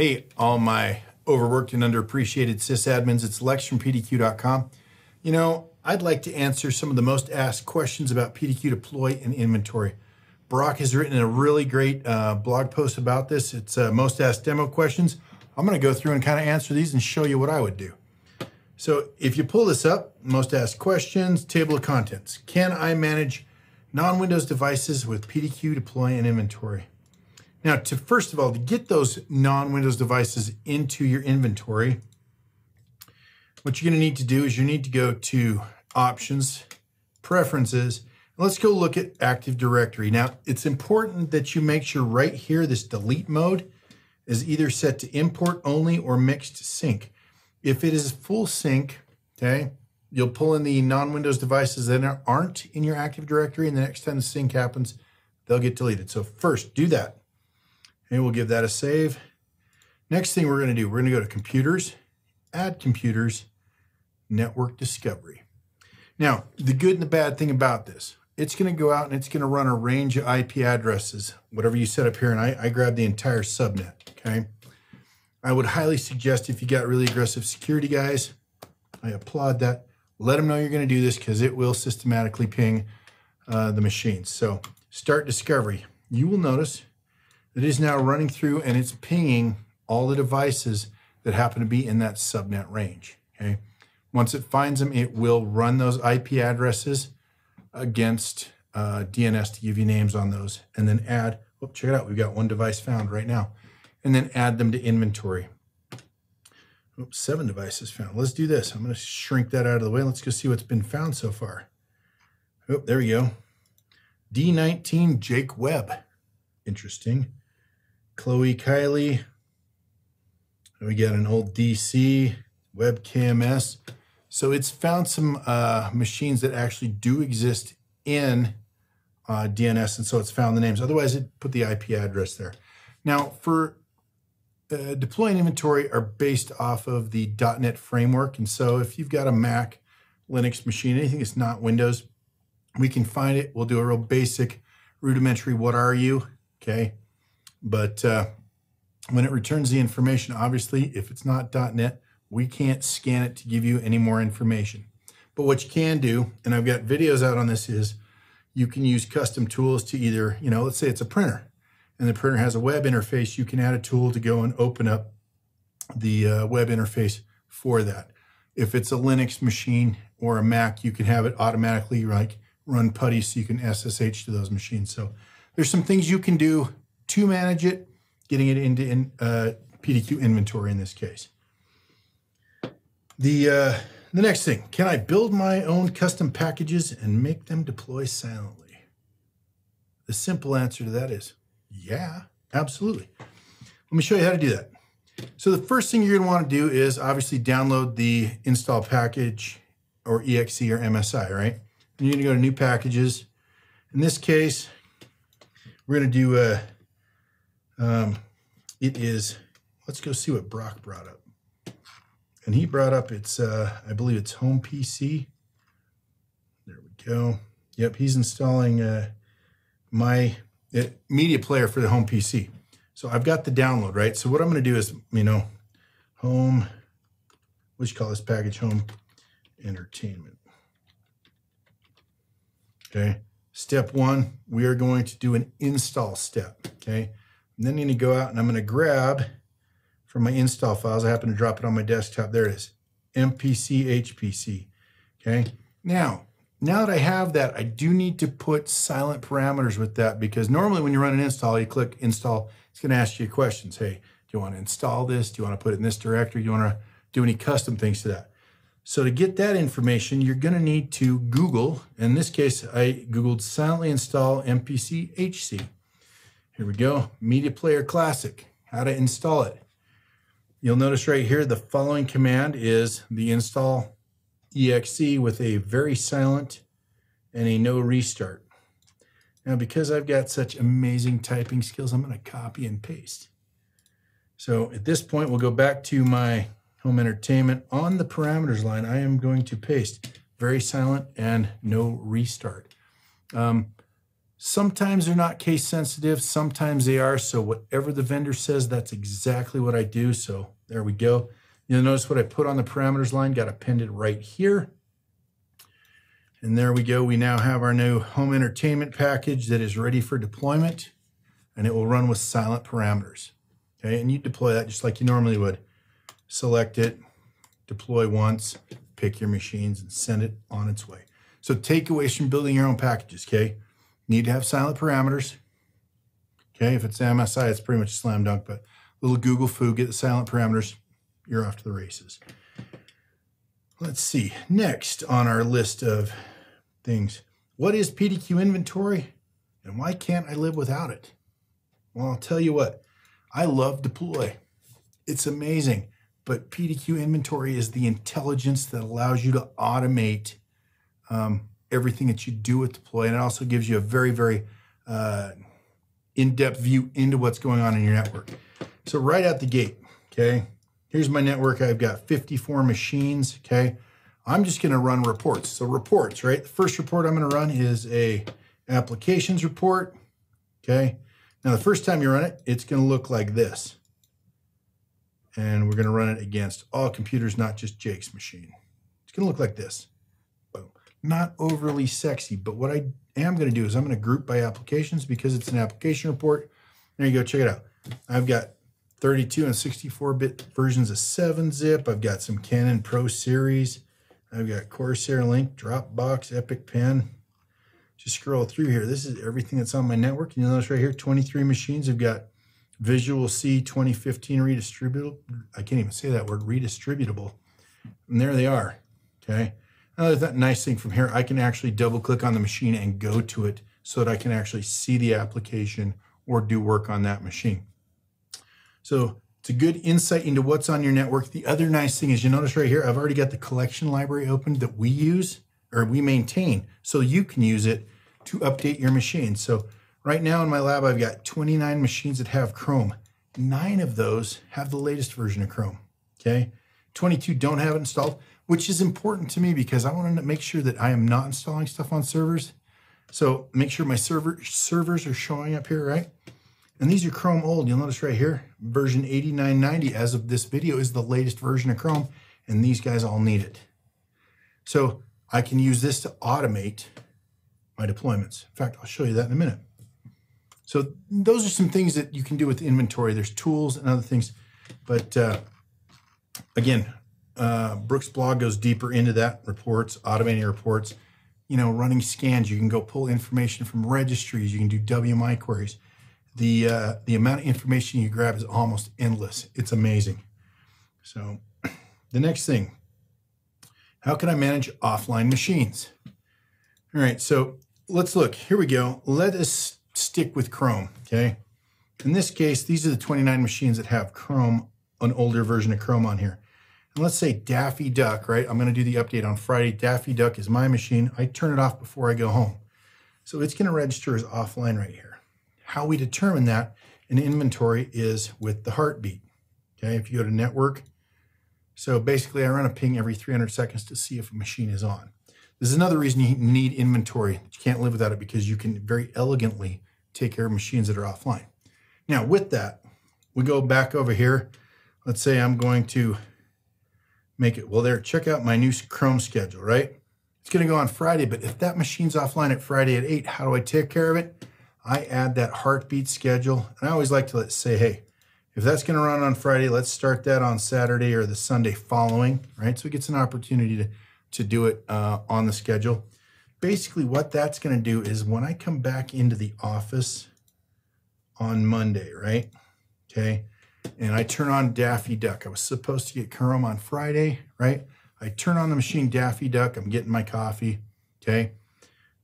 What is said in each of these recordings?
Hey, all my overworked and underappreciated sysadmins, it's Lex from PDQ.com. You know, I'd like to answer some of the most asked questions about PDQ deploy and inventory. Brock has written a really great uh, blog post about this. It's uh, most asked demo questions. I'm going to go through and kind of answer these and show you what I would do. So if you pull this up, most asked questions, table of contents. Can I manage non-Windows devices with PDQ deploy and inventory? Now, to first of all, to get those non-Windows devices into your inventory, what you're going to need to do is you need to go to Options, Preferences. Let's go look at Active Directory. Now, it's important that you make sure right here, this delete mode is either set to import only or mixed sync. If it is full sync, okay, you'll pull in the non-Windows devices that aren't in your Active Directory, and the next time the sync happens, they'll get deleted. So first, do that. And we'll give that a save. Next thing we're going to do, we're to go to Computers, Add Computers, Network Discovery. Now, the good and the bad thing about this, it's going to go out and it's going to run a range of IP addresses, whatever you set up here, and I, I grabbed the entire subnet, okay? I would highly suggest if you got really aggressive security guys, I applaud that. Let them know you're going to do this because it will systematically ping uh, the machines. So start discovery. You will notice that is now running through and it's pinging all the devices that happen to be in that subnet range. Okay. Once it finds them, it will run those IP addresses against uh, DNS to give you names on those and then add, oh, check it out. We've got one device found right now and then add them to inventory. Oops, seven devices found. Let's do this. I'm going to shrink that out of the way. Let's go see what's been found so far. Oh, there we go. D19 Jake Webb. Interesting. Chloe Kylie. We got an old DC, WebKMS. So it's found some uh, machines that actually do exist in uh, DNS, and so it's found the names. Otherwise, it put the IP address there. Now, for uh, deploy and inventory are based off of the .NET framework, and so if you've got a Mac, Linux machine, anything that's not Windows, we can find it. We'll do a real basic, rudimentary. What are you? Okay, but uh, when it returns the information, obviously, if it's not .NET, we can't scan it to give you any more information. But what you can do, and I've got videos out on this, is you can use custom tools to either, you know, let's say it's a printer, and the printer has a web interface, you can add a tool to go and open up the uh, web interface for that. If it's a Linux machine or a Mac, you can have it automatically like run PuTTY so you can SSH to those machines. So there's some things you can do to manage it, getting it into in, uh, PDQ inventory in this case. The, uh, the next thing, can I build my own custom packages and make them deploy silently? The simple answer to that is yeah, absolutely. Let me show you how to do that. So the first thing you're want to do is obviously download the install package or exe or MSI, right? And you're going to go to new packages. In this case, we're going to do a um, it is, let's go see what Brock brought up. And he brought up it's, uh, I believe it's Home PC. There we go. Yep, he's installing uh, my uh, media player for the Home PC. So I've got the download, right? So what I'm going to do is, you know, Home, what you call this package? Home Entertainment. Okay. Step one, we are going to do an install step. Okay. And then I'm going to go out and I'm going to grab from my install files. I happen to drop it on my desktop. There it is. MPC HPC. Okay. Now, now that I have that, I do need to put silent parameters with that because normally when you run an install, you click install, it's going to ask you questions. Hey, do you want to install this? Do you want to put it in this directory? Do you want to do any custom things to that? So to get that information, you're going to need to Google. In this case, I Googled silently install MPC HC. Here we go, Media Player Classic, how to install it. You'll notice right here, the following command is the install exe with a very silent and a no restart. Now, because I've got such amazing typing skills, I'm going to copy and paste. So at this point, we'll go back to my home entertainment. On the parameters line, I am going to paste very silent and no restart. Um, Sometimes they're not case sensitive, sometimes they are. So whatever the vendor says, that's exactly what I do. So there we go. You'll notice what I put on the parameters line got appended right here. And there we go. We now have our new home entertainment package that is ready for deployment and it will run with silent parameters. Okay, and you deploy that just like you normally would. Select it, deploy once, pick your machines and send it on its way. So takeaways from building your own packages, okay? Need to have silent parameters. Okay, if it's MSI, it's pretty much a slam dunk, but little Google-fu, get the silent parameters, you're off to the races. Let's see, next on our list of things, what is PDQ inventory and why can't I live without it? Well, I'll tell you what, I love deploy. It's amazing, but PDQ inventory is the intelligence that allows you to automate um, everything that you do with deploy. And it also gives you a very, very uh, in-depth view into what's going on in your network. So right out the gate, okay, here's my network. I've got 54 machines, okay. I'm just gonna run reports. So reports, right? The first report I'm gonna run is a applications report, okay. Now the first time you run it, it's gonna look like this. And we're gonna run it against all computers, not just Jake's machine. It's gonna look like this not overly sexy, but what I am going to do is I'm going to group by applications because it's an application report. There you go, check it out. I've got 32 and 64-bit versions of 7-zip. I've got some Canon Pro Series. I've got Corsair Link, Dropbox, Epic Pen. Just scroll through here. This is everything that's on my network. You notice right here, 23 machines. I've got Visual C 2015 redistributable. I can't even say that word, redistributable. And there they are, okay? Another nice thing from here, I can actually double click on the machine and go to it so that I can actually see the application or do work on that machine. So it's a good insight into what's on your network. The other nice thing is you notice right here, I've already got the collection library open that we use or we maintain so you can use it to update your machine. So right now in my lab, I've got 29 machines that have Chrome. Nine of those have the latest version of Chrome, okay? 22 don't have it installed which is important to me because I want to make sure that I am not installing stuff on servers. So make sure my server servers are showing up here, right? And these are Chrome old. You'll notice right here, version 8990 as of this video is the latest version of Chrome, and these guys all need it. So I can use this to automate my deployments. In fact, I'll show you that in a minute. So those are some things that you can do with inventory. There's tools and other things. But uh, again, uh, Brock's blog goes deeper into that, reports, automating reports, you know, running scans. You can go pull information from registries. You can do WMI queries. The, uh, the amount of information you grab is almost endless. It's amazing. So the next thing, how can I manage offline machines? All right, so let's look. Here we go. Let us stick with Chrome, okay? In this case, these are the 29 machines that have Chrome, an older version of Chrome on here. And let's say Daffy Duck, right? I'm going to do the update on Friday. Daffy Duck is my machine. I turn it off before I go home. So it's going to register as offline right here. How we determine that in inventory is with the heartbeat. Okay, if you go to network, so basically I run a ping every 300 seconds to see if a machine is on. This is another reason you need inventory. You can't live without it because you can very elegantly take care of machines that are offline. Now with that, we go back over here. Let's say I'm going to make it, well, there, check out my new Chrome schedule, right? It's going to go on Friday, but if that machine's offline at Friday at 8, how do I take care of it? I add that heartbeat schedule. And I always like to let, say, hey, if that's going to run on Friday, let's start that on Saturday or the Sunday following, right? So it gets an opportunity to, to do it uh, on the schedule. Basically, what that's going to do is when I come back into the office on Monday, right? Okay, and I turn on Daffy Duck. I was supposed to get Chrome on Friday, right? I turn on the machine Daffy Duck. I'm getting my coffee, okay?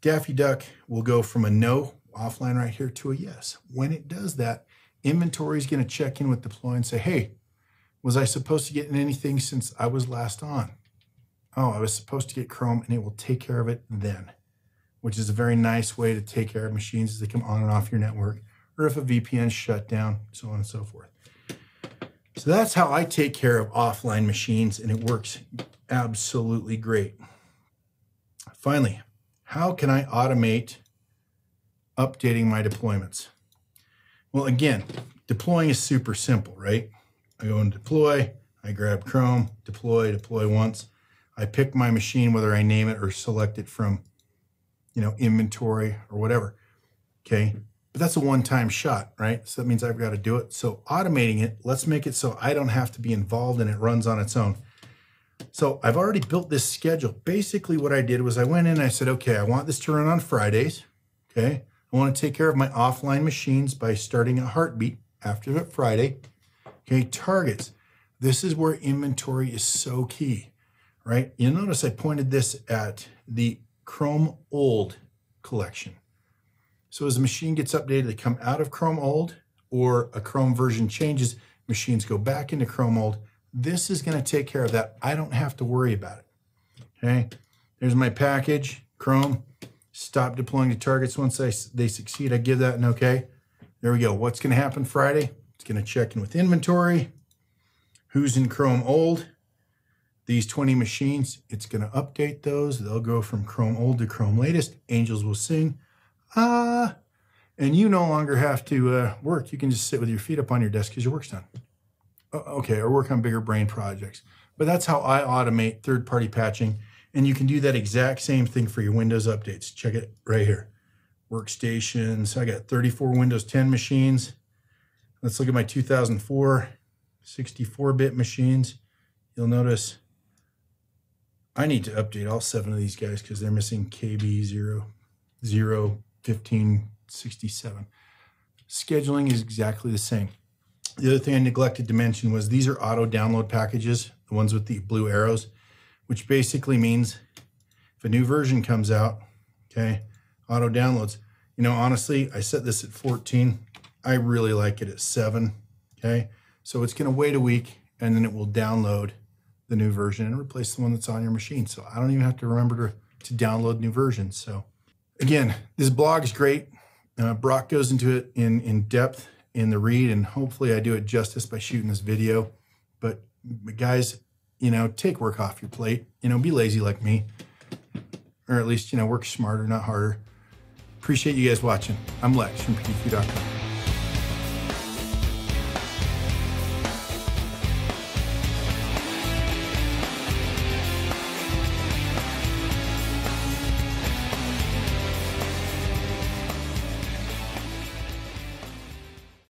Daffy Duck will go from a no offline right here to a yes. When it does that, inventory is going to check in with deploy and say, hey, was I supposed to get anything since I was last on? Oh, I was supposed to get Chrome and it will take care of it then, which is a very nice way to take care of machines as they come on and off your network or if a VPN shut down, so on and so forth. So that's how I take care of offline machines and it works absolutely great. Finally, how can I automate updating my deployments. Well, again, deploying is super simple, right? I go and deploy, I grab Chrome, deploy, deploy once. I pick my machine, whether I name it or select it from, you know, inventory or whatever. Okay. But that's a one-time shot, right? So that means I've got to do it. So automating it, let's make it so I don't have to be involved and it runs on its own. So I've already built this schedule. Basically what I did was I went in and I said, okay, I want this to run on Fridays. Okay. I want to take care of my offline machines by starting a heartbeat after Friday. Okay. Targets. This is where inventory is so key, right? You'll notice I pointed this at the Chrome old collection. So as the machine gets updated, they come out of Chrome old or a Chrome version changes, machines go back into Chrome old. This is going to take care of that. I don't have to worry about it. Okay. There's my package, Chrome. Stop deploying to targets once they, they succeed. I give that an okay. There we go. What's going to happen Friday? It's going to check in with inventory. Who's in Chrome old? These 20 machines, it's going to update those. They'll go from Chrome old to Chrome latest. Angels will sing ah, and you no longer have to uh, work. You can just sit with your feet up on your desk because your work's done. Okay, or work on bigger brain projects. But that's how I automate third party patching. And you can do that exact same thing for your Windows updates. Check it right here. Workstations. I got 34 Windows 10 machines. Let's look at my 2004 64 bit machines. You'll notice I need to update all seven of these guys because they're missing KB0, 0, 1567. Scheduling is exactly the same. The other thing I neglected to mention was these are auto download packages, the ones with the blue arrows, which basically means if a new version comes out, okay, auto downloads. You know, honestly, I set this at 14. I really like it at 7, okay? So it's going to wait a week and then it will download the new version and replace the one that's on your machine. So I don't even have to remember to, to download new versions. So again, this blog is great. Uh, Brock goes into it in, in depth in the read, and hopefully I do it justice by shooting this video. But, but guys, you know, take work off your plate. You know, be lazy like me. Or at least, you know, work smarter, not harder. Appreciate you guys watching. I'm Lex from PDQ.com.